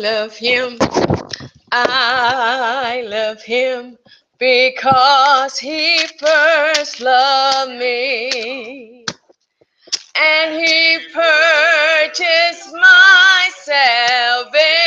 love him. I love him because he first loved me and he purchased my salvation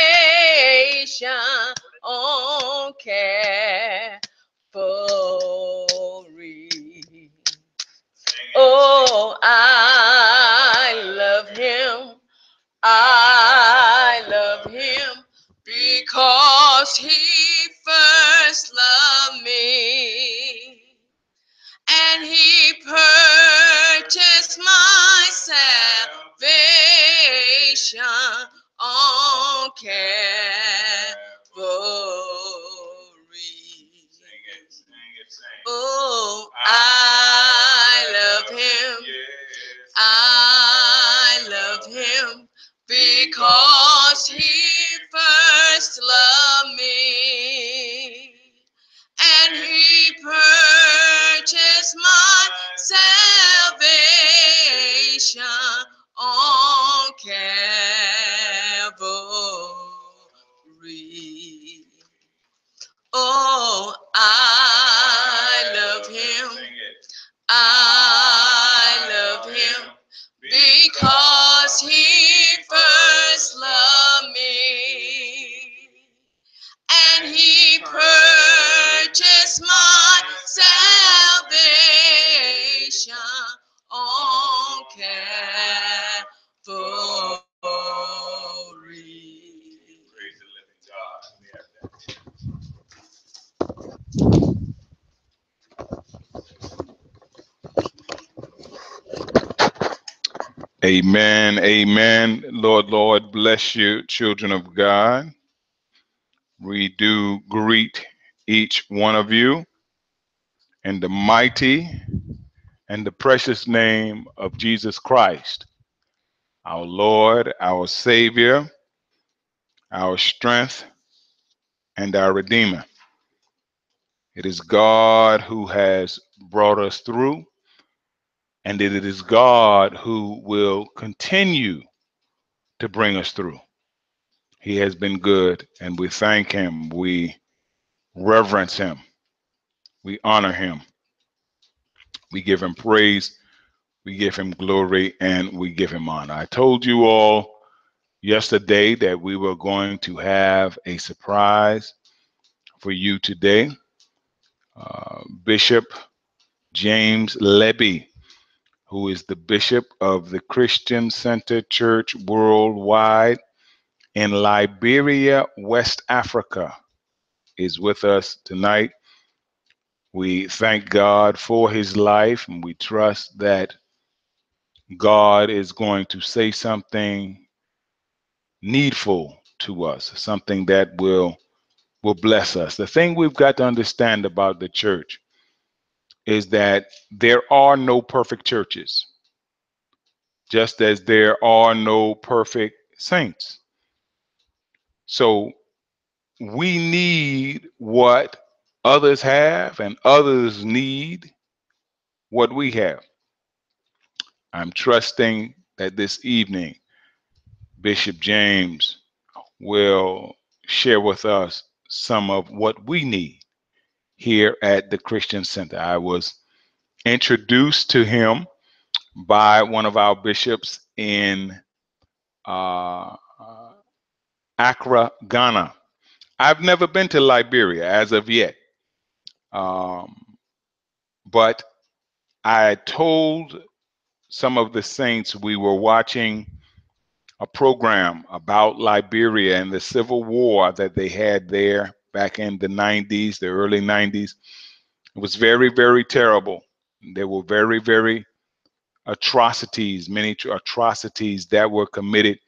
Amen. Amen. Lord, Lord, bless you, children of God. We do greet each one of you in the mighty and the precious name of Jesus Christ, our Lord, our Savior, our strength, and our Redeemer. It is God who has brought us through, and that it is God who will continue to bring us through. He has been good, and we thank Him. We reverence Him. We honor Him. We give Him praise. We give Him glory, and we give Him honor. I told you all yesterday that we were going to have a surprise for you today. Uh, Bishop James Lebbie, who is the bishop of the Christian Center Church worldwide in Liberia, West Africa, is with us tonight. We thank God for his life, and we trust that God is going to say something needful to us, something that will will bless us. The thing we've got to understand about the church is that there are no perfect churches, just as there are no perfect saints. So we need what others have, and others need what we have. I'm trusting that this evening, Bishop James will share with us some of what we need here at the Christian Center. I was introduced to him by one of our bishops in uh, uh, Accra, Ghana. I've never been to Liberia as of yet, um, but I told some of the saints we were watching a program about Liberia and the civil war that they had there back in the 90s, the early 90s. It was very, very terrible. There were very, very atrocities, many atrocities that were committed.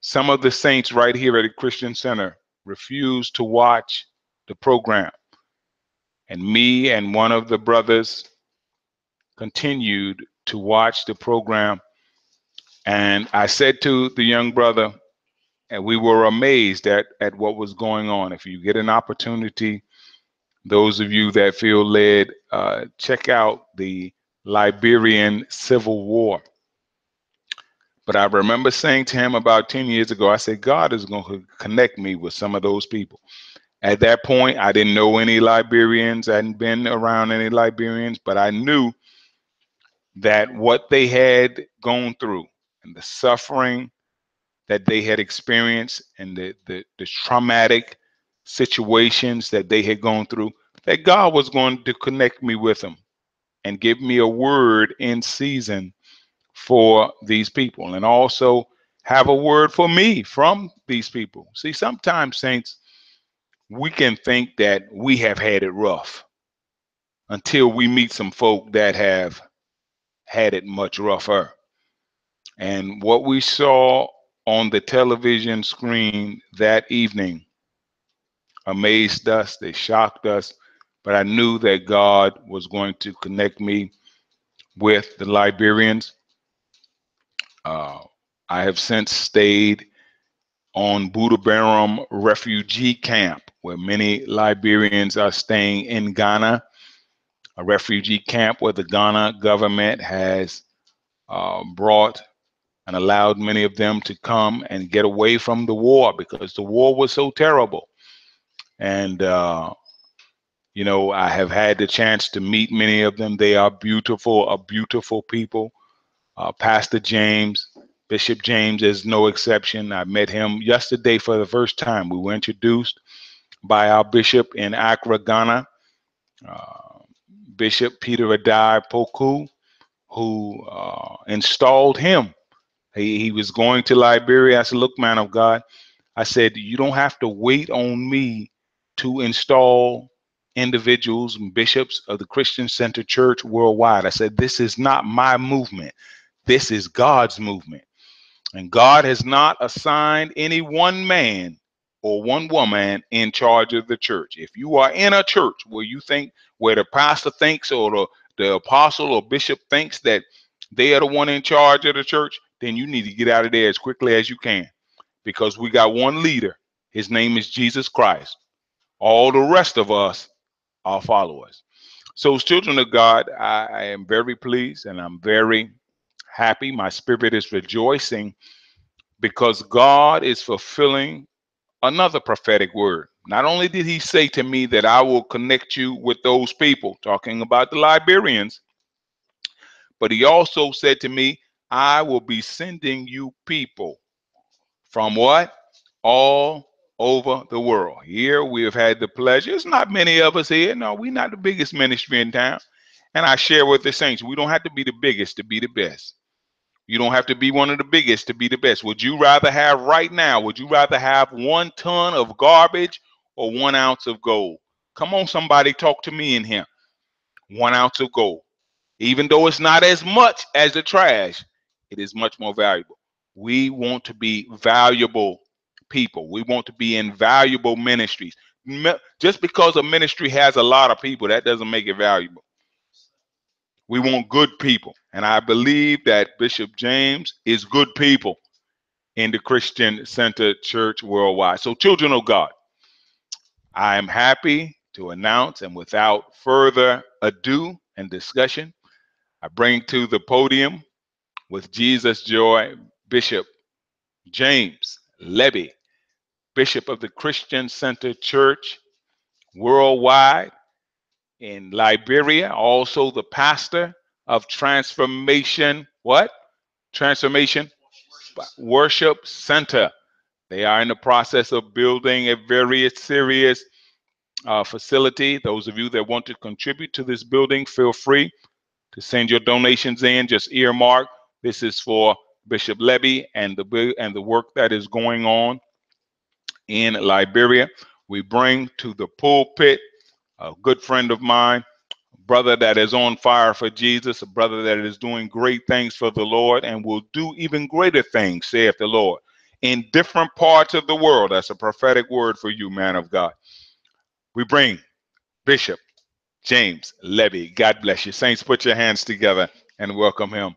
Some of the saints right here at the Christian Center refused to watch the program. And me and one of the brothers continued to watch the program. And I said to the young brother, and we were amazed at, at what was going on. If you get an opportunity, those of you that feel led, uh, check out the Liberian Civil War. But I remember saying to him about 10 years ago, I said, God is going to connect me with some of those people. At that point, I didn't know any Liberians, I hadn't been around any Liberians, but I knew that what they had gone through and the suffering that they had experienced and the, the, the traumatic situations that they had gone through, that God was going to connect me with them and give me a word in season for these people and also have a word for me from these people. See, sometimes, saints, we can think that we have had it rough until we meet some folk that have had it much rougher. And what we saw on the television screen that evening amazed us, they shocked us, but I knew that God was going to connect me with the Liberians. Uh, I have since stayed on Buduburam refugee camp, where many Liberians are staying in Ghana, a refugee camp where the Ghana government has uh, brought and allowed many of them to come and get away from the war because the war was so terrible. And, uh, you know, I have had the chance to meet many of them. They are beautiful, a beautiful people. Uh, Pastor James, Bishop James is no exception. I met him yesterday for the first time. We were introduced by our bishop in Accra, Ghana, uh, Bishop Peter Adai Poku, who uh, installed him he, he was going to Liberia. I said, Look, man of God, I said, You don't have to wait on me to install individuals and bishops of the Christian Center Church worldwide. I said, This is not my movement, this is God's movement. And God has not assigned any one man or one woman in charge of the church. If you are in a church where you think, where the pastor thinks or the, the apostle or bishop thinks that they are the one in charge of the church, then you need to get out of there as quickly as you can because we got one leader. His name is Jesus Christ. All the rest of us are followers. So, children of God, I, I am very pleased and I'm very happy. My spirit is rejoicing because God is fulfilling another prophetic word. Not only did he say to me that I will connect you with those people, talking about the Liberians, but he also said to me I will be sending you people from what? All over the world. Here we have had the pleasure. It's not many of us here. No, we're not the biggest ministry in town. And I share with the saints, we don't have to be the biggest to be the best. You don't have to be one of the biggest to be the best. Would you rather have right now, would you rather have one ton of garbage or one ounce of gold? Come on, somebody, talk to me in here. One ounce of gold. Even though it's not as much as the trash, it is much more valuable. We want to be valuable people. We want to be in valuable ministries. Just because a ministry has a lot of people, that doesn't make it valuable. We want good people. And I believe that Bishop James is good people in the Christian Center Church worldwide. So, children of God, I am happy to announce, and without further ado and discussion, I bring to the podium with Jesus Joy, Bishop James Lebbie, Bishop of the Christian Center Church worldwide in Liberia, also the pastor of Transformation, what? Transformation Worship Center. They are in the process of building a very serious uh, facility. Those of you that want to contribute to this building, feel free to send your donations in. Just earmark this is for Bishop Lebbie and the and the work that is going on in Liberia. We bring to the pulpit a good friend of mine, brother that is on fire for Jesus, a brother that is doing great things for the Lord and will do even greater things, saith the Lord, in different parts of the world. That's a prophetic word for you, man of God. We bring Bishop James Lebbie. God bless you. Saints, put your hands together and welcome him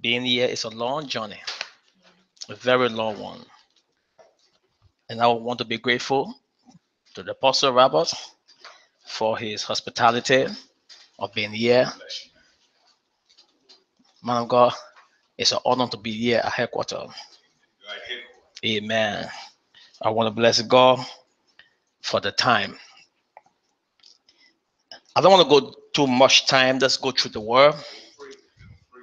being here is a long journey, a very long one. And I want to be grateful to the Apostle Robert for his hospitality of being here. Man of God, it's an honor to be here at headquarters. Amen. I want to bless God for the time. I don't want to go too much time. Let's go through the word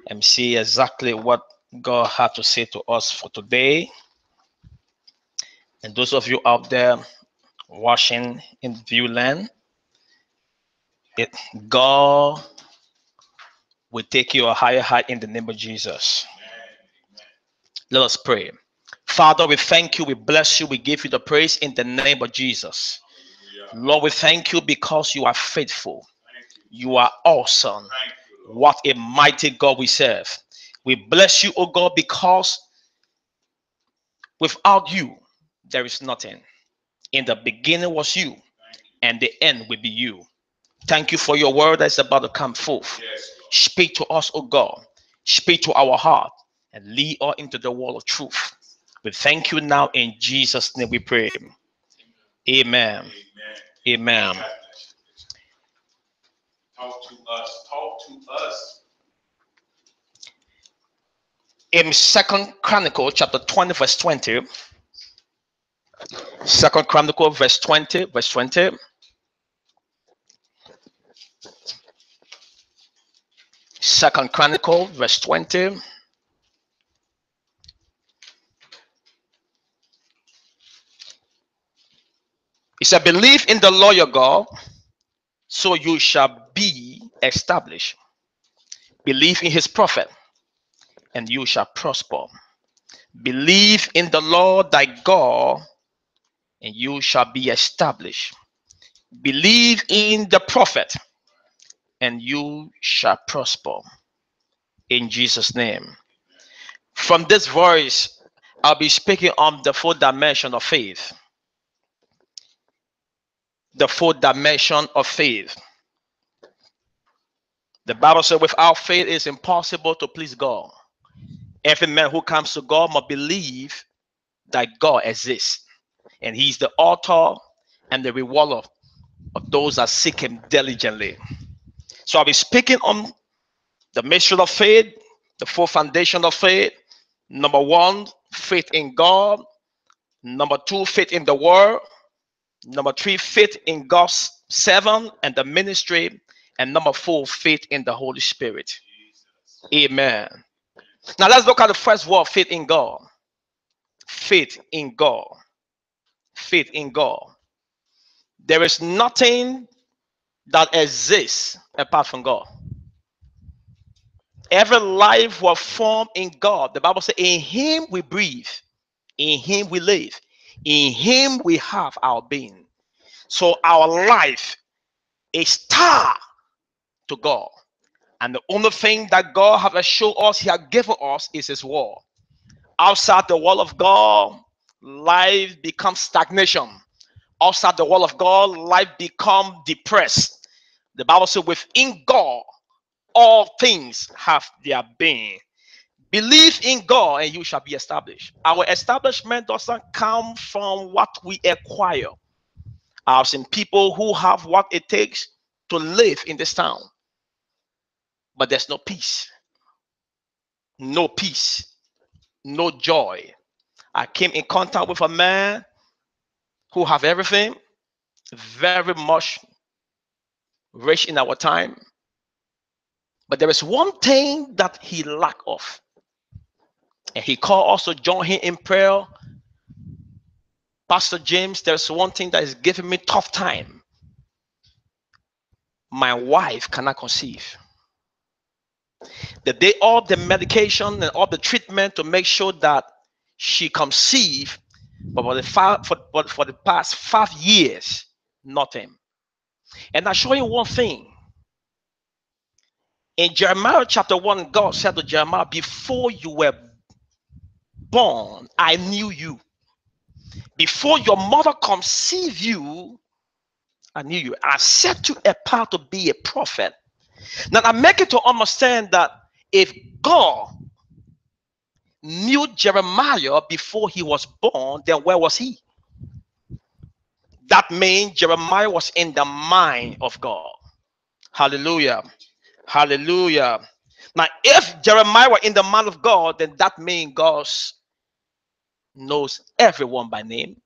and see exactly what God had to say to us for today. And those of you out there watching in viewland, it God will take you a higher height in the name of Jesus. Let us pray. Father, we thank you, we bless you, we give you the praise in the name of Jesus. Lord, we thank you because you are faithful. You are awesome. What a mighty God we serve. We bless you, oh God, because without you, there is nothing. In the beginning was you, and the end will be you. Thank you for your word that's about to come forth. Speak to us, oh God. Speak to our heart and lead us into the world of truth. We thank you now in Jesus' name we pray. Amen. Amen. Talk to us. Talk to us. In Second Chronicle chapter 20, verse 20. Second Chronicle, verse 20, verse 20. Second Chronicle, verse 20. He said, Believe in the Lord your God, so you shall be established. Believe in his prophet, and you shall prosper. Believe in the Lord thy God, and you shall be established. Believe in the prophet, and you shall prosper. In Jesus' name. From this voice, I'll be speaking on the full dimension of faith. The full dimension of faith. The Bible said, without faith, it's impossible to please God. Every man who comes to God must believe that God exists, and He's the author and the rewarder of, of those that seek Him diligently. So I'll be speaking on the mystery of faith, the full foundation of faith. Number one, faith in God. Number two, faith in the Word. Number three, faith in God's seven and the ministry. And number four, faith in the Holy Spirit. Amen. Now let's look at the first word faith in God. Faith in God. Faith in God. There is nothing that exists apart from God. Every life was formed in God. The Bible says, In Him we breathe, in Him we live, in Him we have our being. So our life is tied to God. And the only thing that God has shown us, He has given us, is His word. Outside the word of God, life becomes stagnation. Outside the word of God, life becomes depressed. The Bible says, within God, all things have their being. Believe in God and you shall be established. Our establishment doesn't come from what we acquire. I've seen people who have what it takes to live in this town, but there's no peace, no peace, no joy. I came in contact with a man who have everything, very much rich in our time, but there is one thing that he lack of. And he called also join him in prayer. Pastor James, there's one thing that is giving me tough time. My wife cannot conceive. The day all the medication and all the treatment to make sure that she conceive, but for the five, for, for, for the past five years, nothing. And I show you one thing. In Jeremiah chapter 1, God said to Jeremiah, Before you were born, I knew you. Before your mother conceived you, I knew you. I set you apart to be a prophet. Now I make it to understand that if God knew Jeremiah before he was born, then where was he? That means Jeremiah was in the mind of God. Hallelujah. Hallelujah. Now, if Jeremiah were in the mind of God, then that means God knows everyone by name,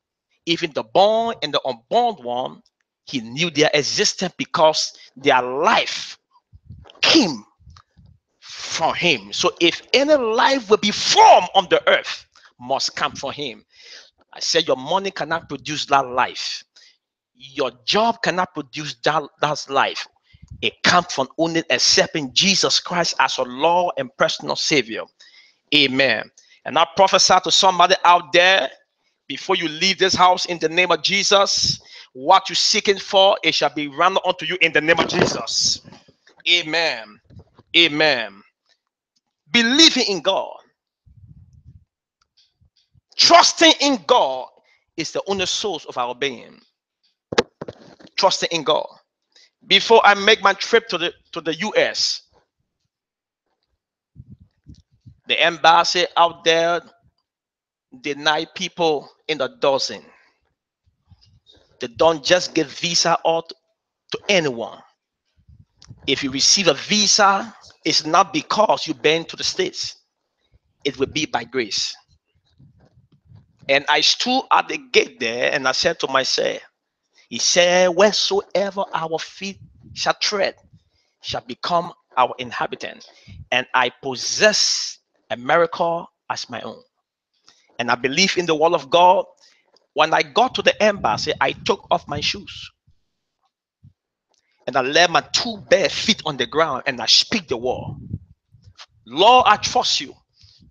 even the born and the unborn one. He knew their existence because their life came from him. So if any life will be formed on the earth, must come from him. I said your money cannot produce that life. Your job cannot produce that, that life. It comes from only accepting Jesus Christ as a Lord and personal Savior. Amen. And I prophesy to somebody out there before you leave this house in the name of Jesus, what you're seeking for, it shall be run unto you in the name of Jesus. Amen. Amen. Believing in God, trusting in God is the only source of our being. Trusting in God. Before I make my trip to the to the US, the embassy out there deny people in a dozen. They don't just give visa out to anyone. If you receive a visa, it's not because you've been to the States, it will be by grace. And I stood at the gate there and I said to myself, He said, Wheresoever our feet shall tread, shall become our inhabitant. And I possess America as my own. And I believe in the word of God. When I got to the embassy, I took off my shoes and I lay my two bare feet on the ground and I speak the word. Lord, I trust you.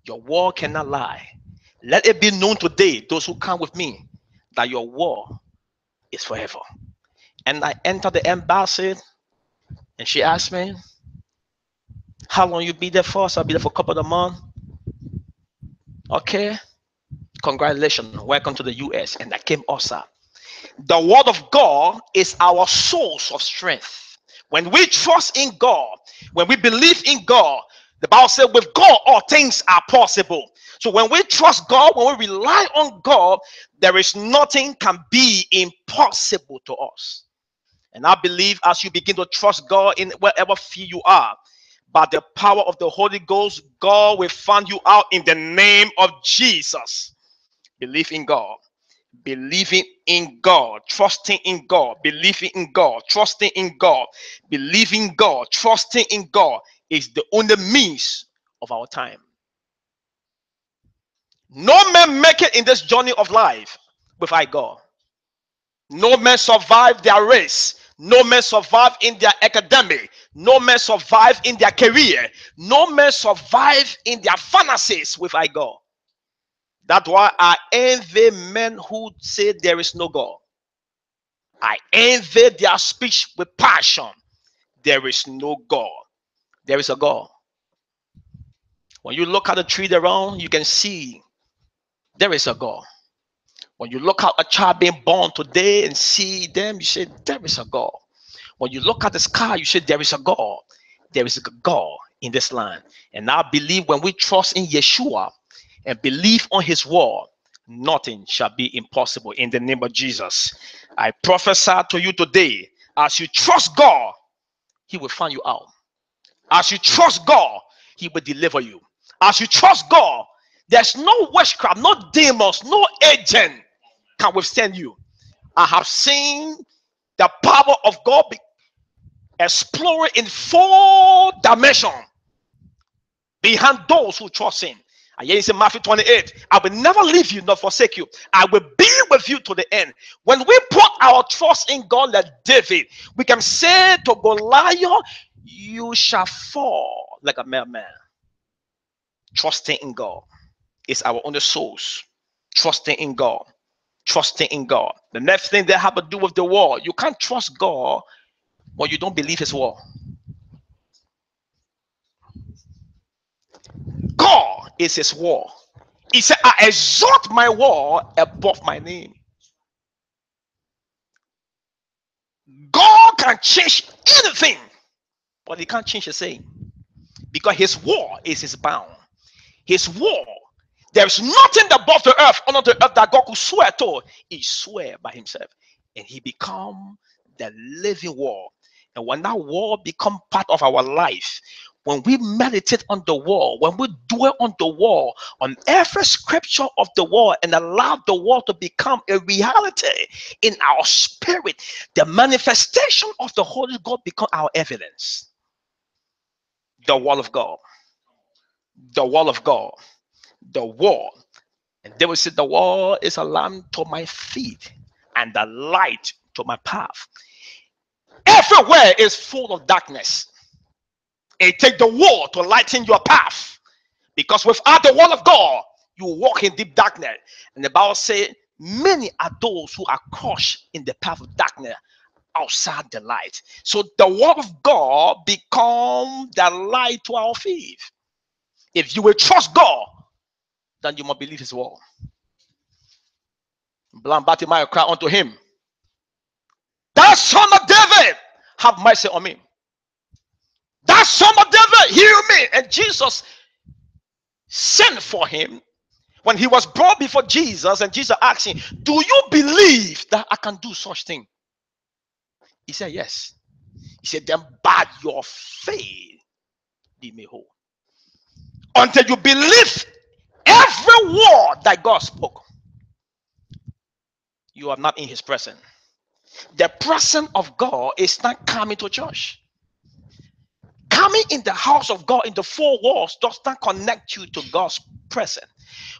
Your word cannot lie. Let it be known today, those who come with me, that your word is forever. And I entered the embassy and she asked me, How long you be there for? So I'll be there for a couple of months. Okay. Congratulations. Welcome to the US. And I came also. The word of God is our source of strength. When we trust in God, when we believe in God, the Bible said, with God, all things are possible. So when we trust God, when we rely on God, there is nothing can be impossible to us. And I believe as you begin to trust God in wherever field you are, by the power of the Holy Ghost, God will find you out in the name of Jesus. Believe in God believing in God, trusting in God, believing in God, trusting in God, believing God, trusting in God is the only means of our time. No man make it in this journey of life without God. No man survive their race. No man survive in their academic. No man survive in their career. No man survive in their fantasies without God. That's why I envy men who say there is no God. I envy their speech with passion. There is no God. There is a God. When you look at the tree around, you can see there is a God. When you look at a child being born today and see them, you say, There is a God. When you look at the sky, you say, There is a God. There is a God in this land. And I believe when we trust in Yeshua and believe on his word, nothing shall be impossible in the name of Jesus. I prophesy to you today as you trust God, he will find you out. As you trust God, he will deliver you. As you trust God, there's no witchcraft, no demons, no agent can withstand you. I have seen the power of God be explored in four dimensions behind those who trust him. And yet in Matthew 28, I will never leave you nor forsake you. I will be with you to the end. When we put our trust in God like David, we can say to Goliath, You shall fall like a mere man. Trusting in God is our only source. Trusting in God. Trusting in God. The next thing they have to do with the war, you can't trust God when you don't believe his word. Is his word. He said, I exalt my wall above my name. God can change anything, but he can't change the saying because his wall is his bound. His wall, there's nothing above the earth, under the earth that God could swear to. He swear by himself, and he become the living wall. And when that wall become part of our life, when we meditate on the wall, when we dwell on the wall, on every scripture of the wall, and allow the wall to become a reality in our spirit, the manifestation of the Holy God become our evidence. The wall of God, the wall of God, the wall. And they will say, The wall is a lamp to my feet and the light to my path. Everywhere is full of darkness. Take the wall to lighten your path. Because without the wall of God, you walk in deep darkness. And the Bible says, many are those who are crushed in the path of darkness outside the light. So the word of God become the light to our feet. If you will trust God, then you must believe his word. Blind Bartimaeus cried unto him, That son of David, have mercy on me. That son of David, hear me. And Jesus sent for him when he was brought before Jesus, and Jesus asked him, Do you believe that I can do such thing? He said, Yes. He said, Then by your faith be made whole. Until you believe every word that God spoke, you are not in his presence. The presence of God is not coming to church. Coming in the house of God in the four walls does not connect you to God's presence.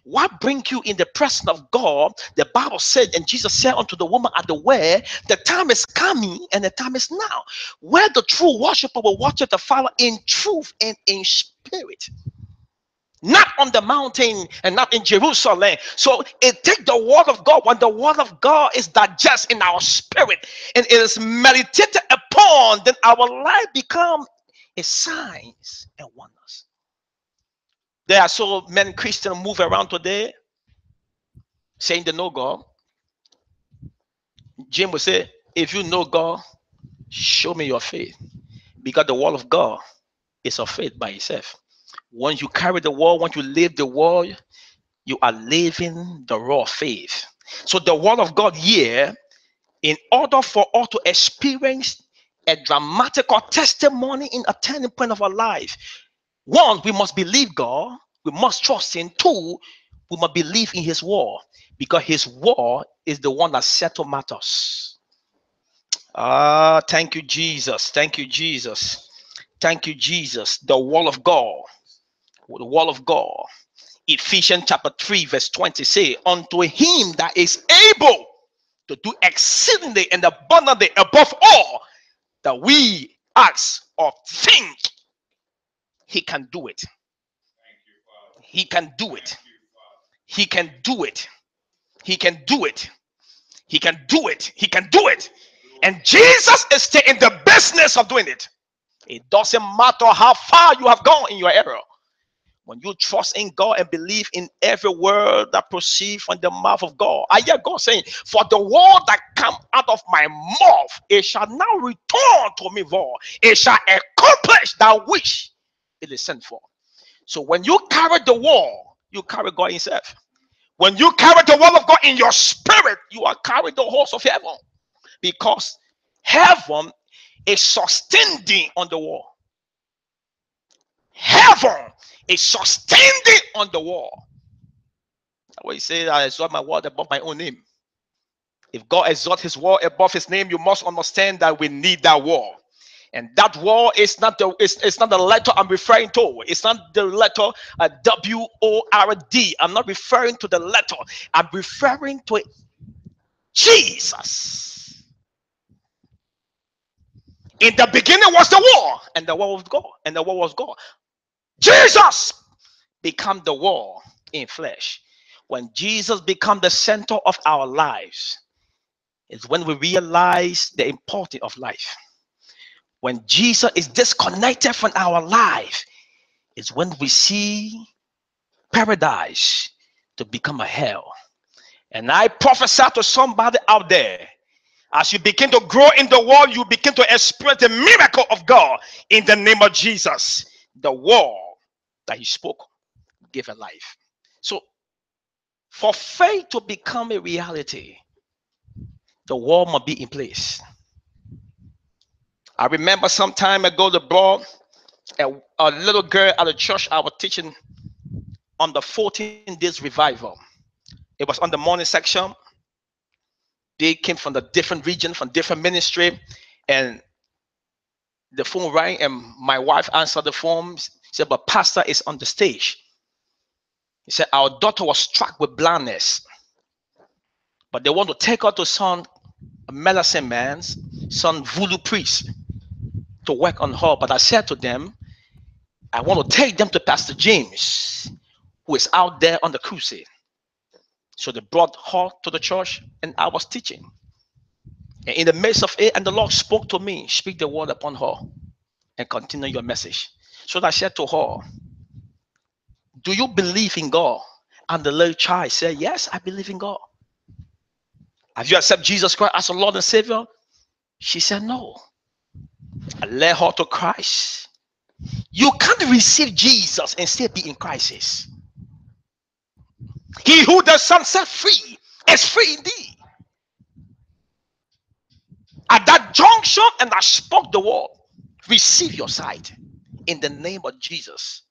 What bring you in the presence of God? The Bible said, and Jesus said unto the woman at the well, the time is coming and the time is now, where the true worshiper will worship the Father in truth and in spirit not on the mountain and not in Jerusalem. So it takes the word of God when the word of God is digested in our spirit and it is meditated upon, then our life become a signs and wonders. There are so many Christians move around today saying they know God. Jim will say, if you know God, show me your faith. Because the word of God is of faith by itself. Once you carry the word, once you live the word, you are living the raw faith. So the word of God here, in order for us to experience a dramatical testimony in a turning point of our life, one, we must believe God, we must trust Him. Two, we must believe in His word because His word is the one that settles matters. Ah, thank you, Jesus. Thank you, Jesus. Thank you, Jesus. The wall of God the wall of God. Ephesians chapter 3, verse 20 say, Unto him that is able to do exceedingly and abundantly above all that we ask or think, he can do it. He can do it. He can do it. He can do it. He can do it. He can do it. And Jesus is still in the business of doing it. It doesn't matter how far you have gone in your error. When you trust in God and believe in every word that proceeds from the mouth of God, I hear God saying, For the word that come out of my mouth, it shall now return to me void. It shall accomplish that which it is sent for. So when you carry the word, you carry God Himself. When you carry the word of God in your spirit, you are carrying the horse of heaven. Because heaven is sustaining on the wall. Heaven is sustained on the wall. When he says, I exalt my word above my own name. If God exalt his word above his name, you must understand that we need that wall. And that wall is not the it's, it's not the letter I'm referring to. It's not the letter uh, W O R D. I'm not referring to the letter. I'm referring to Jesus. In the beginning was the wall, and the wall was God, and the wall was God. Jesus become the wall in flesh. When Jesus become the center of our lives, is when we realize the importance of life. When Jesus is disconnected from our life, is when we see paradise to become a hell. And I prophesy to somebody out there as you begin to grow in the world, you begin to experience the miracle of God in the name of Jesus. The word that He spoke gave a life. So, for faith to become a reality, the wall must be in place. I remember some time ago, the brought a, a little girl at the church I was teaching on the 14 days revival. It was on the morning section. They came from the different region, from different ministry, and the phone rang, and my wife answered the phone. Said, "But pastor is on the stage." He said, "Our daughter was struck with blindness, but they want to take her to some medicine man's, some voodoo priest, to work on her. But I said to them, I want to take them to Pastor James, who is out there on the crusade. So they brought her to the church, and I was teaching. And in the midst of it, and the Lord spoke to me, speak the word upon her, and continue your message. So I said to her, Do you believe in God? And the little child said, Yes, I believe in God. Have you accepted Jesus Christ as a Lord and Savior? She said, No. I led her to Christ. You can't receive Jesus and still be in crisis. He who the Son set free is free indeed. At that junction, and I spoke the word, receive your sight in the name of Jesus.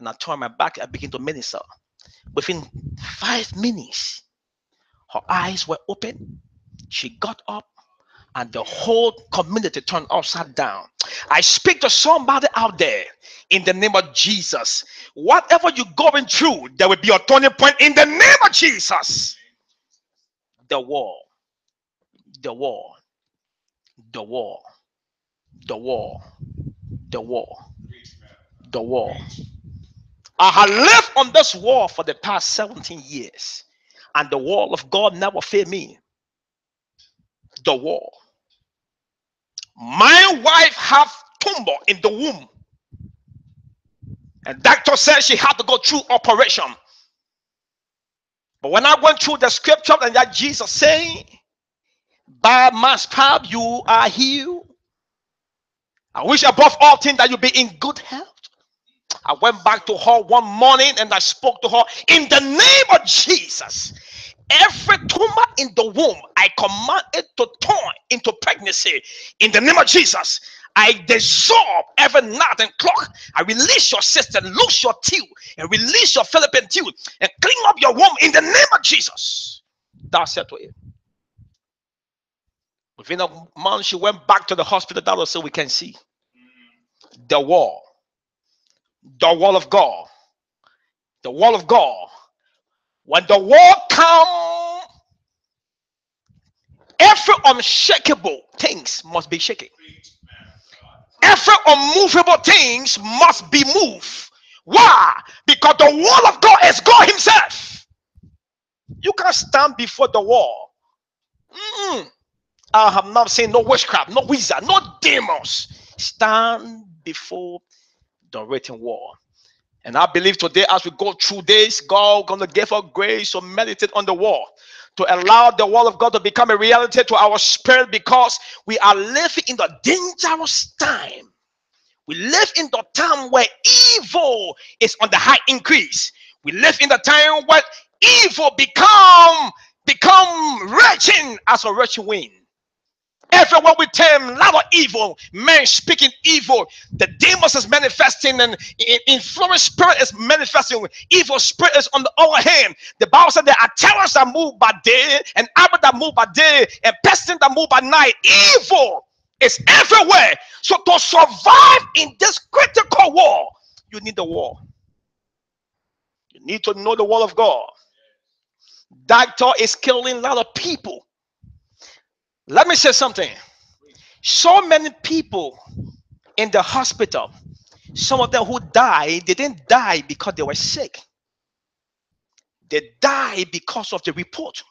And I turned my back, I began to minister. Within five minutes, her eyes were open. She got up, and the whole community turned upside down. I speak to somebody out there in the name of Jesus. Whatever you're going through, there will be a turning point in the name of Jesus. The wall, the wall, the wall, the wall, the wall, the wall. I have lived on this wall for the past 17 years, and the wall of God never failed me. The wall. My wife have tumor in the womb. And doctor said she had to go through operation. But when I went through the scripture and that Jesus saying, by my power you are healed. I wish above all things that you be in good health. I went back to her one morning and I spoke to her in the name of Jesus. Every tumor in the womb, I command it to turn into pregnancy in the name of Jesus. I dissolve every knot and clock. I release your system, loose your teeth, and release your Philippine teeth, and clean up your womb in the name of Jesus. That's it to it. Within a month, she went back to the hospital. That was so we can see the wall, the wall of God, the wall of God. When the wall come, every unshakable things must be shaken. Every unmovable things must be moved. Why? Because the wall of God is God Himself. You can't stand before the wall. Mm-mm. I have not seen no witchcraft, no wizard, no demons stand before the written wall. And I believe today, as we go through this, God gonna give us grace to meditate on the wall, to allow the wall of God to become a reality to our spirit, because we are living in the dangerous time. We live in the time where evil is on the high increase. We live in the time where evil become become raging as a rushing wind. Everywhere we turn, a lot of evil, men speaking evil. The demons is manifesting, and influence spirit is manifesting. Evil spirit is on the other hand. The Bible said there are terrors that move by day, and arrows that move by day, and pestilence that move by night. Evil is everywhere. So to survive in this critical war, you need the war. You need to know the word of God. Doctor is killing a lot of people let me say something. So many people in the hospital, some of them who died, they didn't die because they were sick. They died because of the report.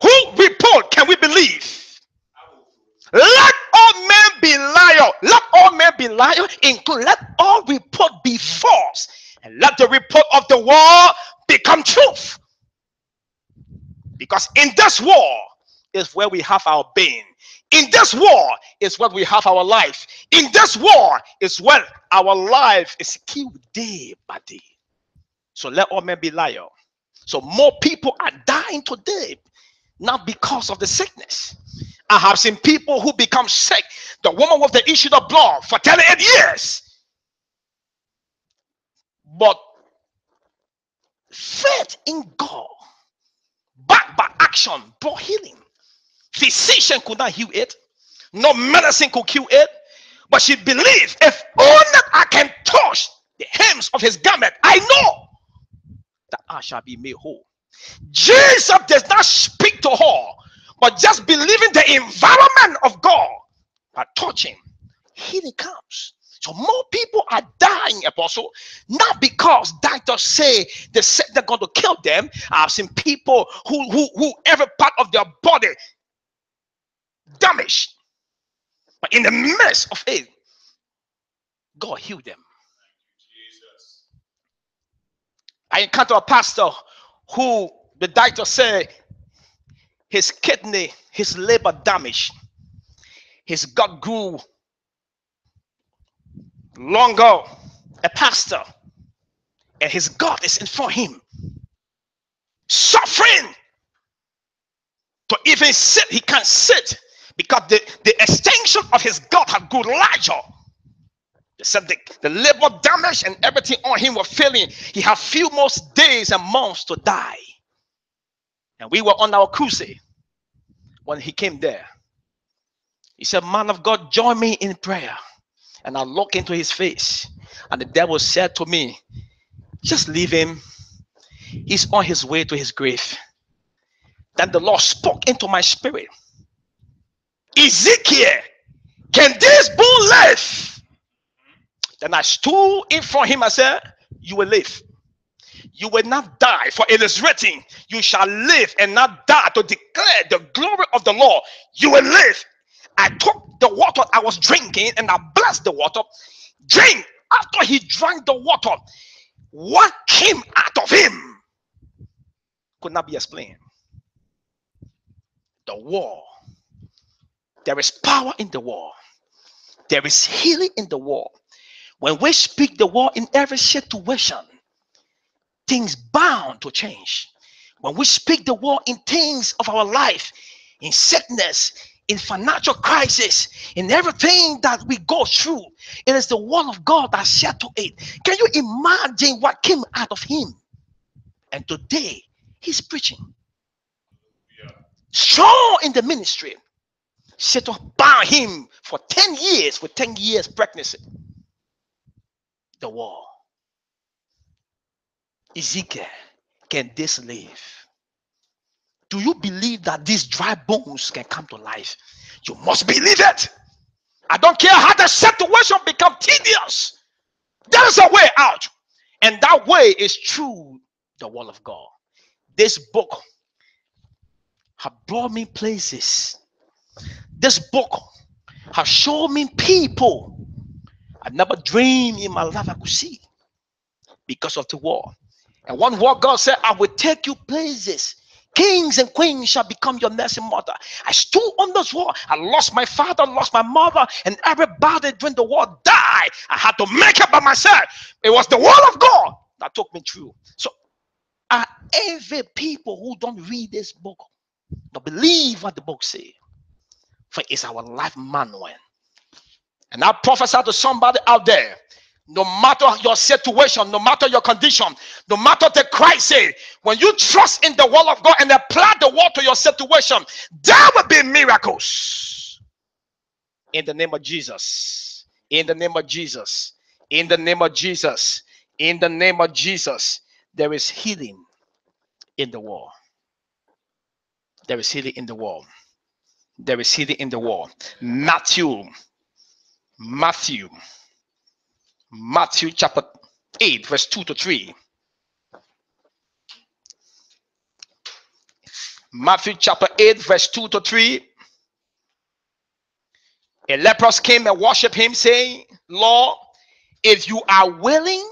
Who report can we believe? Let all men be liar. Let all men be liar. Include let all report be false. And let the report of the war become truth. Because in this war is where we have our being. In this war is where we have our life. In this war is where our life is killed day by day. So let all men be liar. So more people are dying today, not because of the sickness. I have seen people who become sick. The woman with the issue of blood for 38 years. But faith in God, by action, brought healing. Physician could not heal it, no medicine could cure it. But she believed if only I can touch the hems of his garment, I know that I shall be made whole. Jesus does not speak to her, but just believing the environment of God by touching, healing comes. So more people are dying, apostle, not because doctors say they said they're going to kill them. I've seen people who who who every part of their body damaged, but in the midst of it, God healed them. I encountered a pastor who the doctor said his kidney, his liver damaged, his gut grew longer. A pastor, and his God is in for him, suffering to even sit. He can't sit because the, the extension of his God had grew larger. They said the, the labor damage and everything on him were failing. He had few most days and months to die. And we were on our crusade when he came there. He said, Man of God, join me in prayer. And I looked into his face. And the devil said to me, Just leave him. He's on his way to his grave. Then the Lord spoke into my spirit. Ezekiel, can this bone live? Then I stood in front of him and said, You will live. You will not die, for it is written, You shall live and not die to declare the glory of the Lord. You will live. I took the water I was drinking and I blessed the water. Drink. After he drank the water, what came out of him could not be explained. The war. There is power in the war. There is healing in the war. When we speak the war in every situation, things bound to change. When we speak the war in things of our life, in sickness, in financial crisis, in everything that we go through, it is the word of God that said to it. Can you imagine what came out of him? And today he's preaching. Strong in the ministry. Satan bound him for 10 years with 10 years pregnancy. The war. Ezekiel, can this live? Do you believe that these dry bones can come to life? You must believe it. I don't care how the situation become tedious. There is a way out. And that way is through the word of God. This book have brought me places. This book has shown me people I never dreamed in my life I could see because of the war. And one word God said, I will take you places. Kings and queens shall become your nursing mother. I stood on this wall. I lost my father, lost my mother, and everybody during the war died. I had to make it by myself. It was the word of God that took me through. So I envy people who don't read this book, don't believe what the book says. For it's our life manual. And I prophesy to somebody out there no matter your situation, no matter your condition, no matter the crisis, when you trust in the word of God and apply the word to your situation, there will be miracles. In the name of Jesus. In the name of Jesus. In the name of Jesus. In the name of Jesus. There is healing in the war. There is healing in the war. There is healing in the war. Matthew. Matthew Matthew chapter 8, verse 2 to 3. Matthew chapter 8, verse 2 to 3. A leprous came and worshiped him, saying, Lord, if you are willing,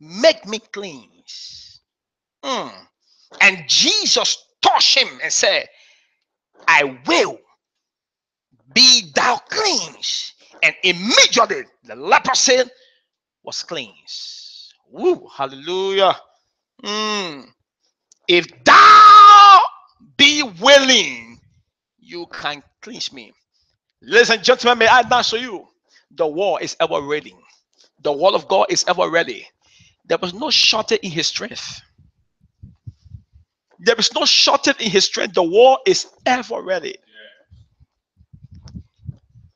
make me clean. Mm. And Jesus touched him and said, I will be thou cleansed. And immediately the leprosy was cleansed. Woo, hallelujah. Mm. If thou be willing, you can cleanse me. Ladies and gentlemen, may I now show you? The war is ever ready. The wall of God is ever ready. There was no shortage in his strength. There is no shortage in his strength. The war is ever ready.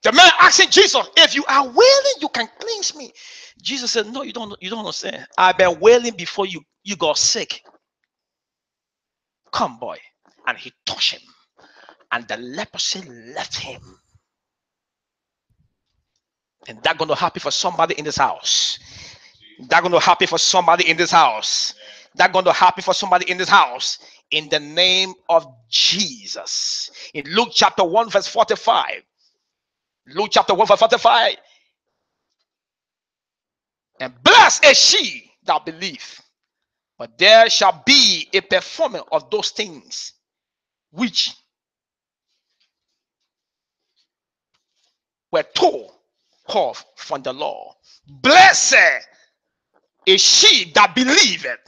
The man asking Jesus, if you are willing, you can cleanse me. Jesus said, No, you don't you don't understand. I've been wailing before you you got sick. Come, boy. And he touched him. And the leprosy left him. And that going to happen for somebody in this house. That going to happen for somebody in this house. That going to happen for somebody in this house. In the name of Jesus. In Luke chapter 1, verse 45. Luke chapter 1, verse 45. And blessed is she that believe, but there shall be a performance of those things which were told of from the law. Blessed is she that believeth.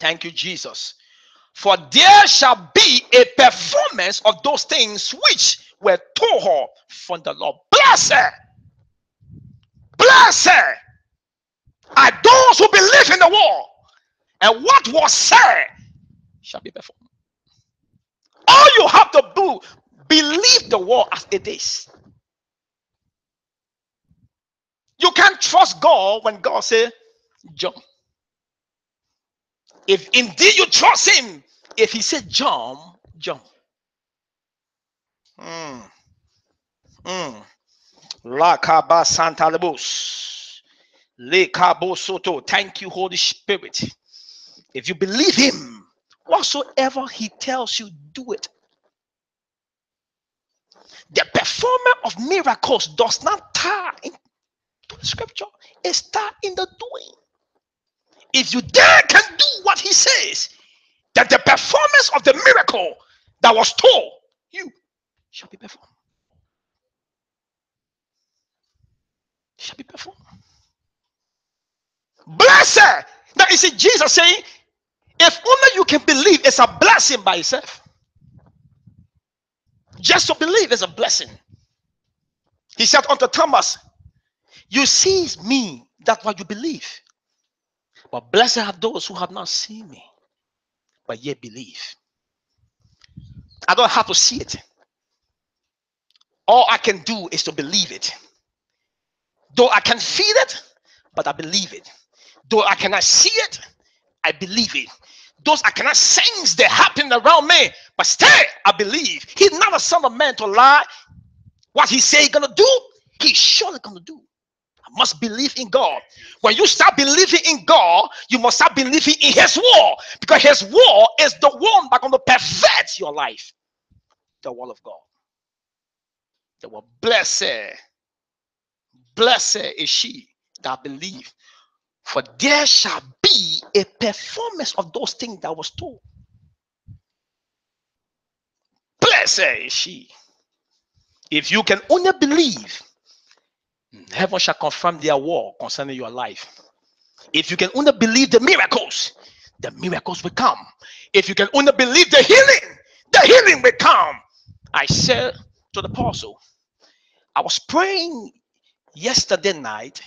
Thank you, Jesus. For there shall be a performance of those things which were told her from the Lord. Blessed, blessed are those who believe in the word, and what was said shall be performed. All you have to do, believe the word as it is. You can't trust God when God say jump. If indeed you trust him, if he said jump, jump. Mm. Mm. La kaba santa. Le kabo soto. Thank you, Holy Spirit. If you believe him, whatsoever he tells you, do it. The performer of miracles does not tie into the scripture, it's tied in the doing. If you dare can do what he says, that the performance of the miracle that was told you shall be performed. Shall be performed. Blessed. Now you see Jesus saying, if only you can believe, it's a blessing by itself. Just to believe is a blessing. He said unto Thomas, You see me, that what you believe. But blessed are those who have not seen me, but yet believe. I don't have to see it. All I can do is to believe it. Though I can feel it, but I believe it. Though I cannot see it, I believe it. Those I cannot sense they happen around me, but still I believe. He's not a son of man to lie. What he say gonna do, he's surely gonna do. I must believe in God. When you start believing in God, you must start believing in His word because His word is the one that's going to perfect your life. The word of God. The word blessed, blessed is she that believe, for there shall be a performance of those things that was told. Blessed is she. If you can only believe, heaven shall confirm their word concerning your life. If you can only believe the miracles, the miracles will come. If you can only believe the healing, the healing will come. I said to the apostle, I was praying yesterday night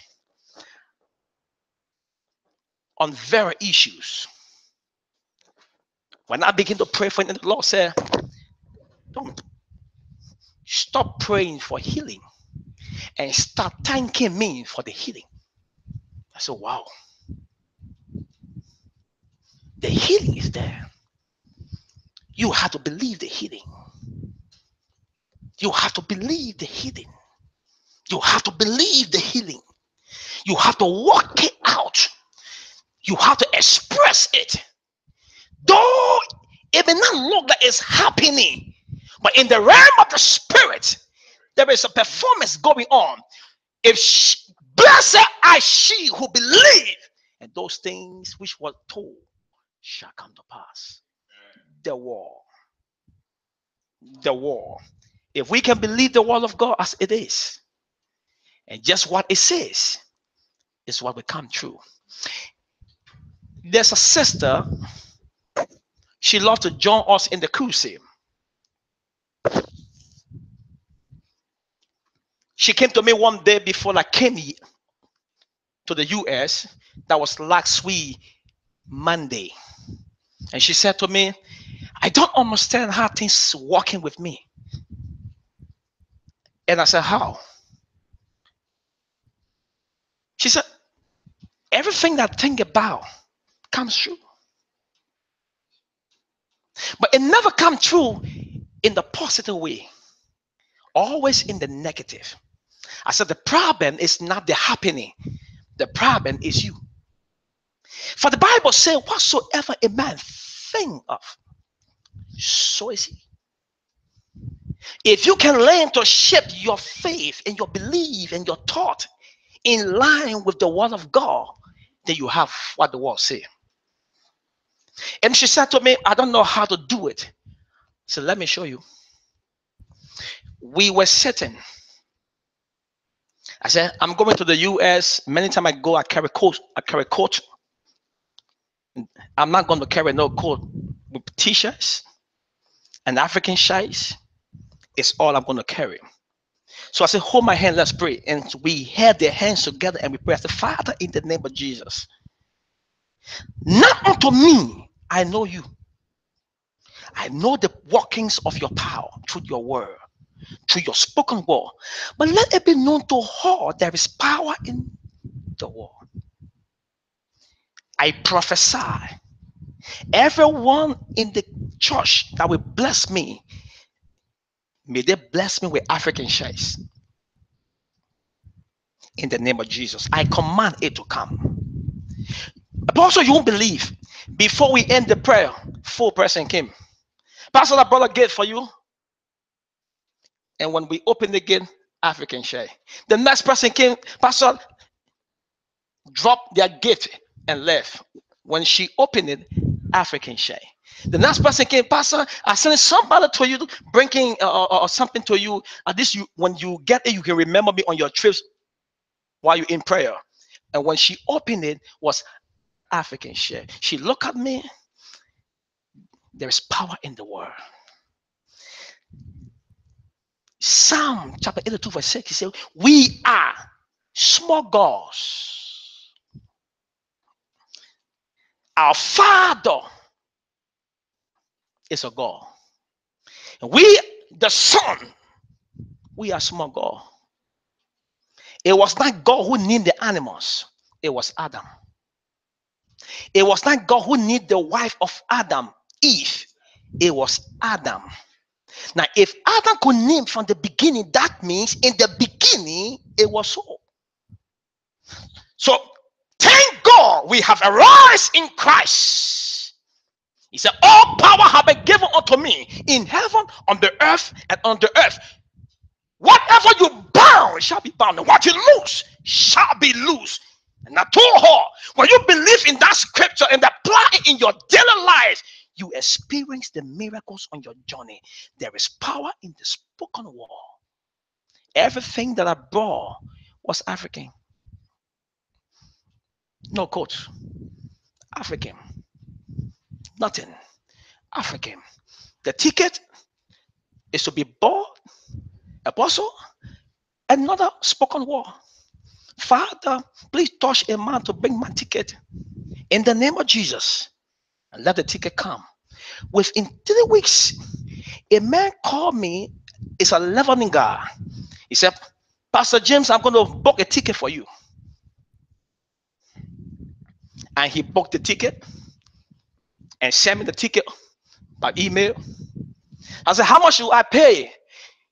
on very issues. When I begin to pray for the Lord said, Don't stop praying for healing and start thanking me for the healing. I said, Wow. The healing is there. You have to believe the healing. You have to believe the healing. You have to believe the healing. You have to work it out. You have to express it. Though it may not look like it's happening, but in the realm of the spirit, there is a performance going on. If she, blessed are she who believe and those things which were told shall come to pass. The war. The war. If we can believe the word of God as it is, and just what it says, is what will come true. There's a sister, she loved to join us in the crusade. She came to me one day before I came to the US. That was last week, Monday. And she said to me, I don't understand how things working with me. And I said, How? She said, Everything that I think about comes true. But it never comes true in the positive way, always in the negative. I said, The problem is not the happening, the problem is you. For the Bible says, Whatsoever a man think of, so is he. If you can learn to shift your faith and your belief and your thought in line with the word of God, then you have what the word say. And she said to me, I don't know how to do it. So let me show you. We were sitting. I said, I'm going to the US. Many times I go, I carry coat. I carry coat. I'm not going to carry no coat with t-shirts and African shirts. It's all I'm going to carry. So I said, hold my hand, let's pray. And we had their hands together and we prayed. I said, Father, in the name of Jesus, not unto me, I know you. I know the workings of your power through your word, through your spoken word. But let it be known to all there is power in the word. I prophesy. Everyone in the church that will bless me, may they bless me with African shares. In the name of Jesus, I command it to come. Apostle, you won't believe. Before we end the prayer, four person came. Pastor, I brought a gift for you. And when we opened the gate, African share. The next person came, Pastor, dropped their gift and left. When she opened it, African share. The next person came, Pastor, I sent somebody to you, bringing uh, or something to you. At this, you when you get it, you can remember me on your trips while you're in prayer. And when she opened it, was African share. She looked at me. There is power in the word. Psalm chapter 82, verse 6, he said, We are small gods. Our Father is a God. And we, the Son, we are small God. It was not God who named the animals, it was Adam. It was not God who named the wife of Adam, Eve. It was Adam. Now, if Adam could name from the beginning, that means in the beginning it was so. So, thank God we have arise in Christ. He said, All power have been given unto me in heaven, on the earth, and on the earth. Whatever you bound shall be bound, and what you loose shall be loose. And I told her, when you believe in that scripture and apply it in your daily life, you experience the miracles on your journey. There is power in the spoken word. Everything that I brought was African. No coat. African. Nothing. African. The ticket is to be bought, apostle, another spoken word. Father, please touch a man to bring my ticket in the name of Jesus and let the ticket come. Within three weeks, a man called me. It's a Lebanon guy. He said, Pastor James, I'm going to book a ticket for you. And he booked the ticket and sent me the ticket by email. I said, How much do I pay?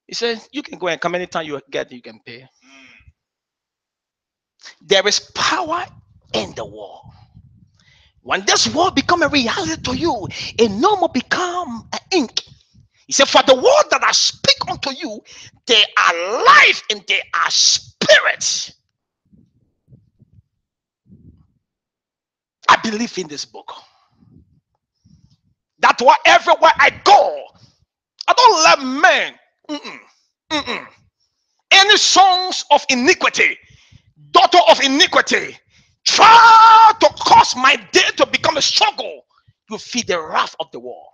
He said, You can go and come anytime you get, you can pay. There is power in the word. When this word become a reality to you, it no more become an ink. He said, For the word that I speak unto you, they are life and they are spirit. I believe in this book. That's why everywhere I go, I don't let men. Mm-mm, mm-mm. Any songs of iniquity, daughter of iniquity, try to cause my day to become a struggle. You feed the wrath of the war.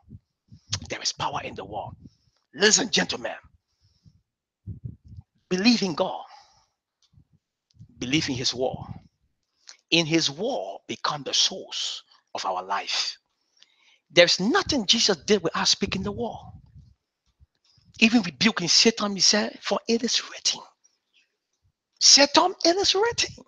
There is power in the war. Ladies and gentlemen, believe in God. Believe in his war. In his war become the source of our life. There's nothing Jesus did without speaking the war. Even rebuking Satan, he said, For it is written. Satan, it is written.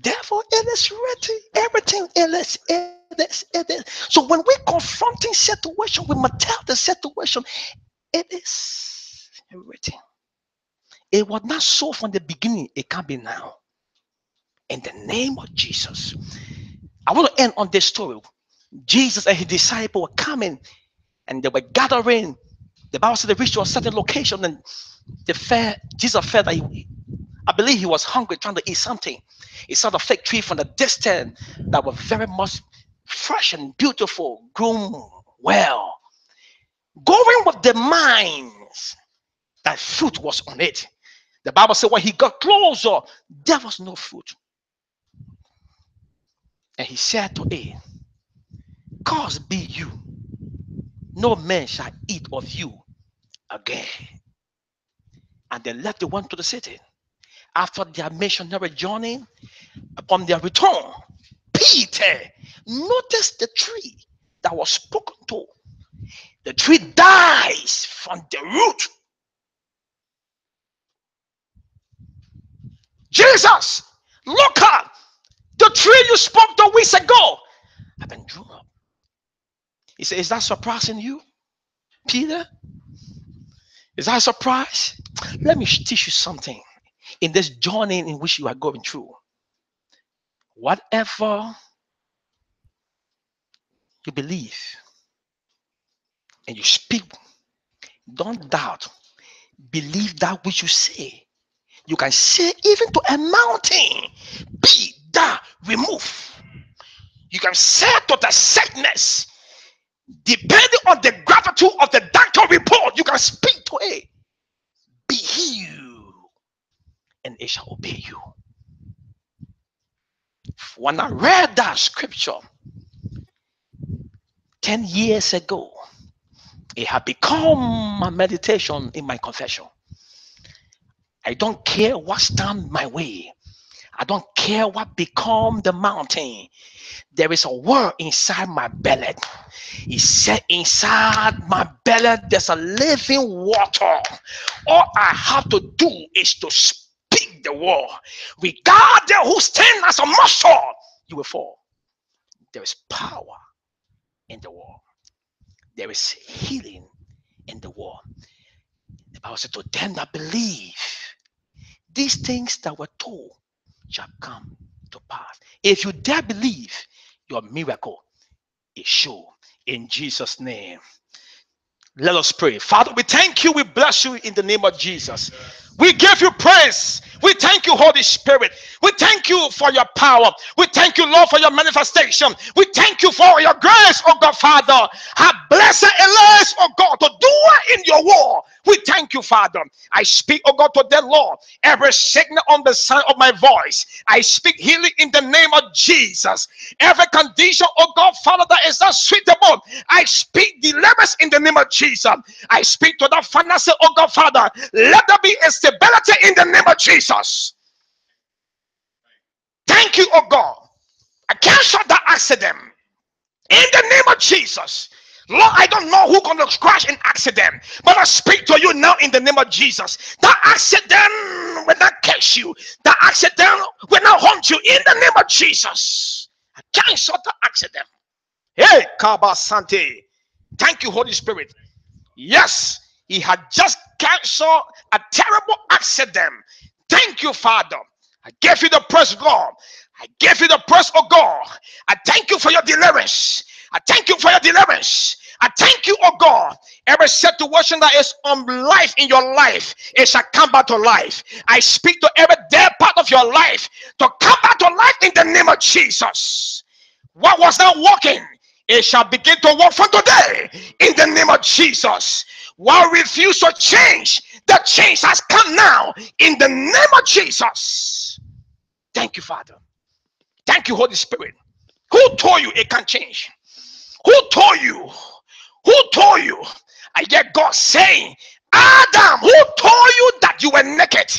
Therefore, it is written. Everything it is, it is, it is. So when we're confronting situation, we must tell the situation, it is written. It was not so from the beginning, it can be now. In the name of Jesus. I want to end on this story. Jesus and his disciples were coming and they were gathering. The Bible said they reached to a certain location and the fair Jesus felt that he, I believe he was hungry, trying to eat something. He saw the fig tree from the distance that was very much fresh and beautiful, grown well. Going with the minds that fruit was on it. The Bible said when he got closer, there was no fruit. And he said to it, Cause be you, no man shall eat of you again. And they left the one to the city. After their missionary journey, upon their return, Peter noticed the tree that was spoken to. The tree dies from the root. Jesus, look at the tree you spoke to weeks ago. I've been drew up. He said, Is that surprising you, Peter? Is that a surprise? Let me teach you something in this journey in which you are going through. Whatever you believe and you speak, don't doubt. Believe that which you say. You can say even to a mountain, be that remove. You can say to the sickness, depending on the gravity of the doctor report, you can speak to it. Be healed, and it shall obey you. When I read that scripture 10 years ago, it had become a meditation in my confession. I don't care what stand my way. I don't care what become the mountain. There is a word inside my belly. He said, Inside my belly, there's a living water. All I have to do is to speak the word. Regardless who stand as a muscle, you will fall. There is power in the word. There is healing in the word. The Bible said, To them that believe, these things that were told shall come to pass. If you dare believe, your miracle is sure. In Jesus' name. Let us pray. Father, we thank you. We bless you in the name of Jesus. We give you praise. We thank you, Holy Spirit. We thank you for your power. We thank you, Lord, for your manifestation. We thank you for your grace, oh God, Father. Have blessed Elias, oh God, to do in your war. We thank you, Father. I speak, oh God, to the Lord. Every sickness on the sound of my voice. I speak healing in the name of Jesus. Every condition, oh God, Father, that is not suitable. I speak deliverance in the name of Jesus. I speak to that financial, oh God, Father. Let there be a stability in the name of Jesus. Thank you, oh God. I cancel that accident in the name of Jesus. Lord, I don't know who gonna crash an accident, but I speak to you now in the name of Jesus. That accident will not catch you. That accident will not haunt you in the name of Jesus. I cancel the accident. Hey, Kaba Sante. Thank you, Holy Spirit. Yes, he had just canceled a terrible accident. Thank you, Father. I give you the praise, God. I give you the praise, oh God. I thank you for your deliverance. I thank you for your deliverance. I thank you, oh God. Every situation that is on life in your life, it shall come back to life. I speak to every dead part of your life to come back to life in the name of Jesus. What was not working, it shall begin to work from today in the name of Jesus. While refuse to change, the change has come now in the name of Jesus. Thank you, Father. Thank you, Holy Spirit. Who told you it can change? Who told you? Who told you? I hear God saying, Adam, who told you that you were naked?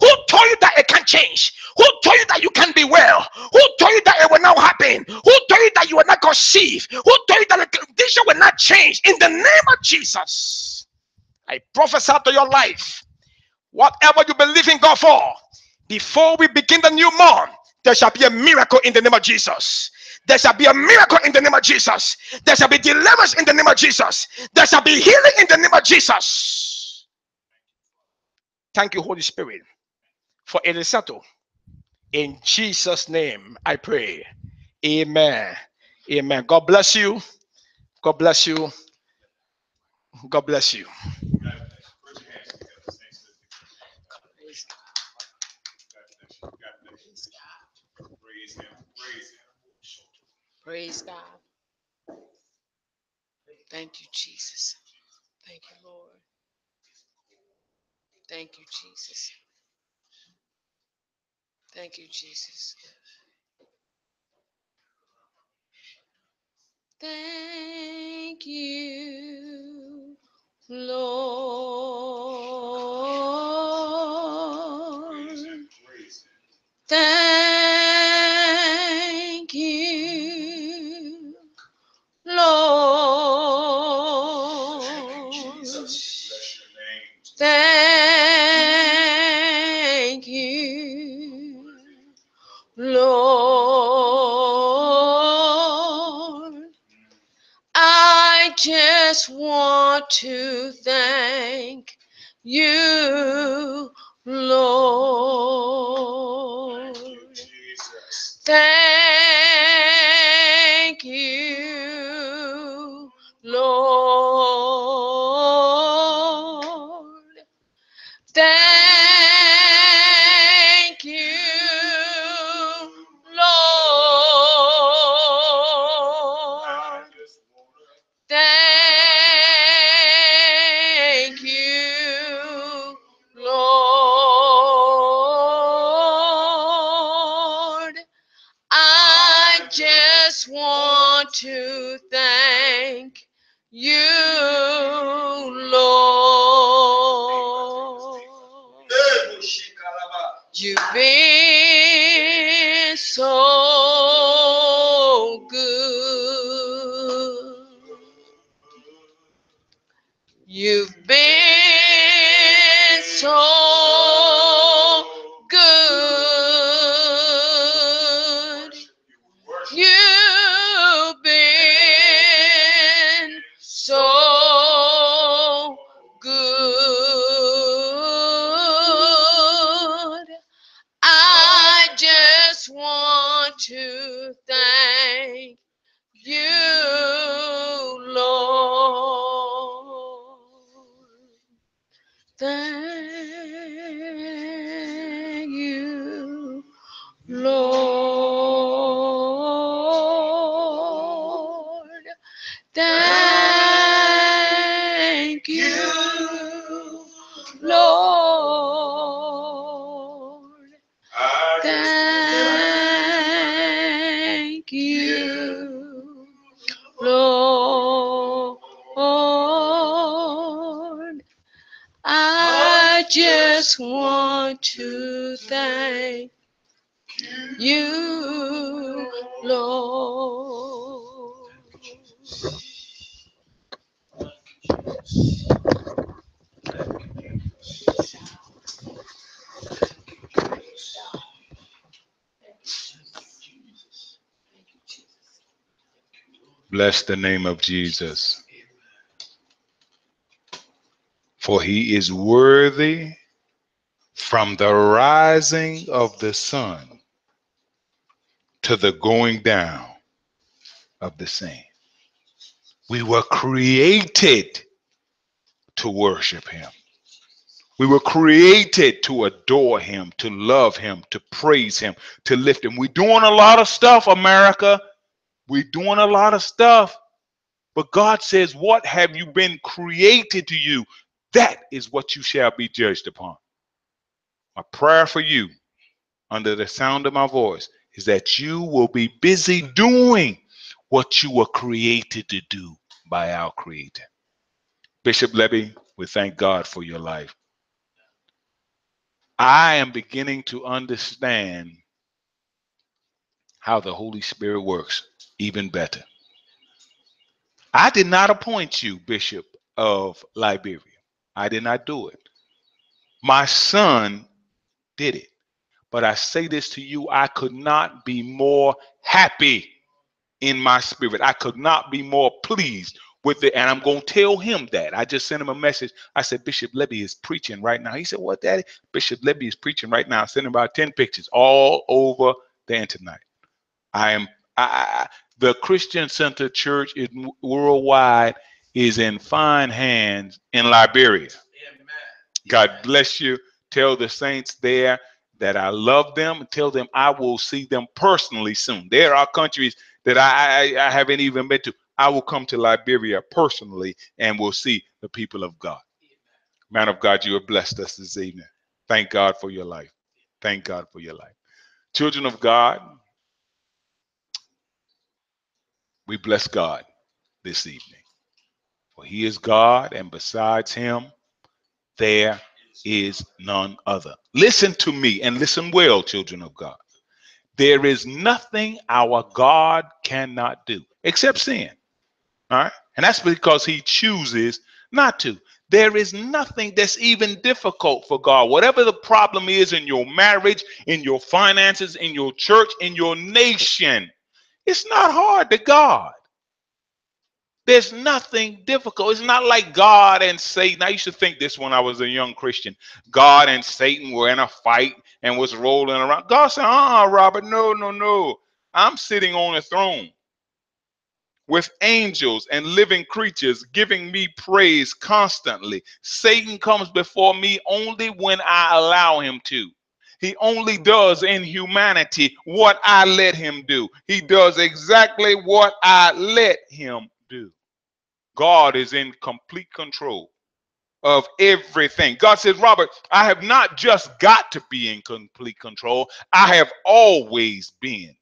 Who told you that it can change? Who told you that you can be well? Who told you that it will not happen? Who told you that you will not conceive? Who told you that the condition will not change? In the name of Jesus, I prophesy to your life. Whatever you believe in God for, before we begin the new month, there shall be a miracle in the name of Jesus. There shall be a miracle in the name of Jesus. There shall be deliverance in the name of Jesus. There shall be healing in the name of Jesus. Thank you, Holy Spirit, for it is settled. In Jesus' name, I pray. Amen. Amen. God bless you. God bless you. God bless you. Praise God. Thank you, Jesus. Thank you, Lord. Thank you, Jesus. Thank you, Jesus. Thank you, Lord. Thank just want to thank you, Bless the name of Jesus. For he is worthy from the rising of the sun to the going down of the same. We were created to worship him. We were created to adore him, to love him, to praise him, to lift him. We're doing a lot of stuff, America, We're doing a lot of stuff. But God says, What have you been created to you? That is what you shall be judged upon. My prayer for you, under the sound of my voice, is that you will be busy mm. doing what you were created to do by our Creator. Bishop Lebbie, we thank God for your life. I am beginning to understand how the Holy Spirit works even better. I did not appoint you Bishop of Liberia. I did not do it. My son did it. But I say this to you I could not be more happy in my spirit. I could not be more pleased with it. And I'm going to tell him that. I just sent him a message. I said, Bishop Lebbie is preaching right now. He said, What, Daddy? Bishop Lebbie is preaching right now. I sent him about 10 pictures all over the internet. I am, I, the Christian Center Church is worldwide is in fine hands in Liberia. God bless you. Tell the saints there that I love them. And tell them I will see them personally soon. There are countries that I, I, I haven't even been to. I will come to Liberia personally and will see the people of God. Man of God, you have blessed us this evening. Thank God for your life. Thank God for your life. Children of God, we bless God this evening. For he is God, and besides him, there is none other. Listen to me and listen well, children of God. There is nothing our God cannot do except sin. All right. And that's because he chooses not to. There is nothing that's even difficult for God. Whatever the problem is in your marriage, in your finances, in your church, in your nation, it's not hard to God. There's nothing difficult. It's not like God and Satan. I used to think this when I was a young Christian. God and Satan were in a fight and was rolling around. God said, uh uh Robert, no, no, no. I'm sitting on a throne with angels and living creatures giving me praise constantly. Satan comes before me only when I allow him to. He only does in humanity what I let him do. He does exactly what I let him do. God is in complete control of everything. God says, Robert, I have not just got to be in complete control, I have always been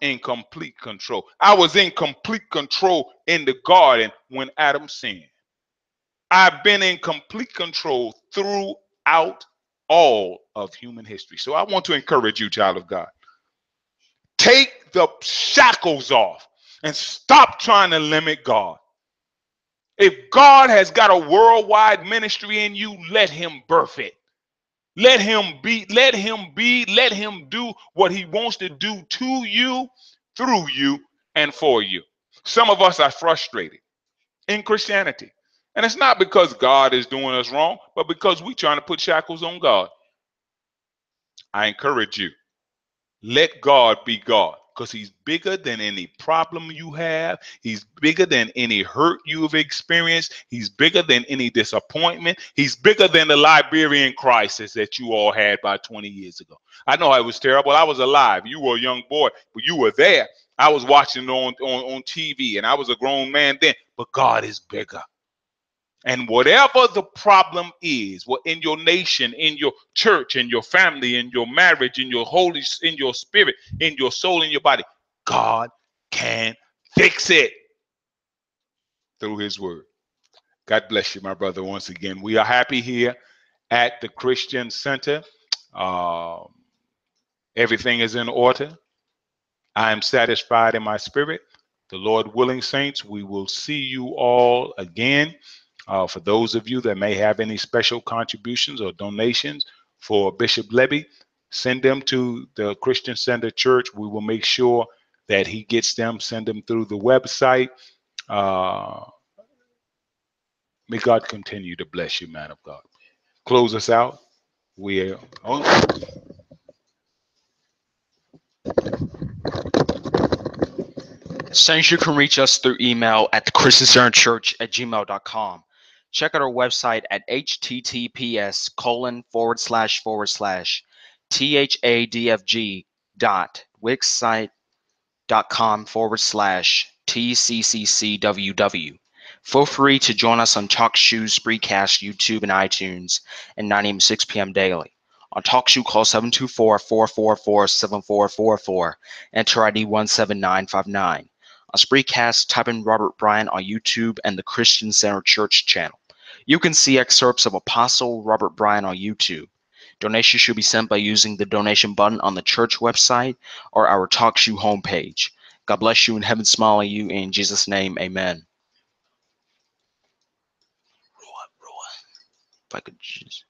in complete control. I was in complete control in the garden when Adam sinned. I've been in complete control throughout all of human history. So I want to encourage you, child of God. Take the shackles off and stop trying to limit God. If God has got a worldwide ministry in you, let him birth it. Let him be, let him be, let him do what he wants to do to you, through you, and for you. Some of us are frustrated in Christianity. And it's not because God is doing us wrong, but because we're trying to put shackles on God. I encourage you, let God be God because he's bigger than any problem you have. He's bigger than any hurt you've experienced. He's bigger than any disappointment. He's bigger than the Liberian crisis that you all had about 20 years ago. I know it was terrible. I was alive. You were a young boy, but you were there. I was watching on, on, on TV and I was a grown man then, but God is bigger. And whatever the problem is, what in your nation, in your church, in your family, in your marriage, in your holy, in your spirit, in your soul, in your body, God can fix it through His Word. God bless you, my brother. Once again, we are happy here at the Christian Center. Um, everything is in order. I am satisfied in my spirit. The Lord willing, saints, we will see you all again. Uh, for those of you that may have any special contributions or donations for Bishop Lebbie, send them to the Christian Center Church. We will make sure that he gets them, send them through the website. Uh, may God continue to bless you, man of God. Close us out. We are. Oh. Saints, you can reach us through email at the Christian Center Church at gmail.com. Check out our website at https colon forward slash forward slash thadfg dot wixsite com forward slash TCCCWW. Feel free to join us on Talk Shoes, Spreecast, YouTube, and iTunes at 9 a.m. 6 p.m. daily. On TalkShoe, call 724-444-7444. Enter ID 17959. On Spreecast, type in Robert Bryan on YouTube and the Christian Center Church channel. You can see excerpts of Apostle Robert Bryan on YouTube. Donations should be sent by using the donation button on the church website or our TalkShoe homepage. God bless you and heaven smile on you in Jesus' name. Amen. If I could just